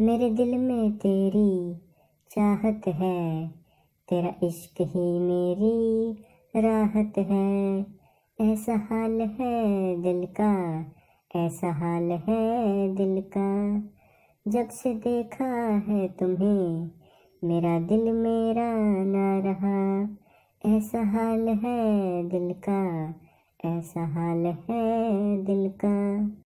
मेरे दिल में तेरी चाहत है, तेरा इश्क ही मेरी राहत है। ऐसा हाल है दिल का, ऐसा हाल है दिल का। जब से देखा है तुम्हें, मेरा दिल मेरा ना रहा। ऐसा हाल है दिल का, ऐसा हाल है दिल का।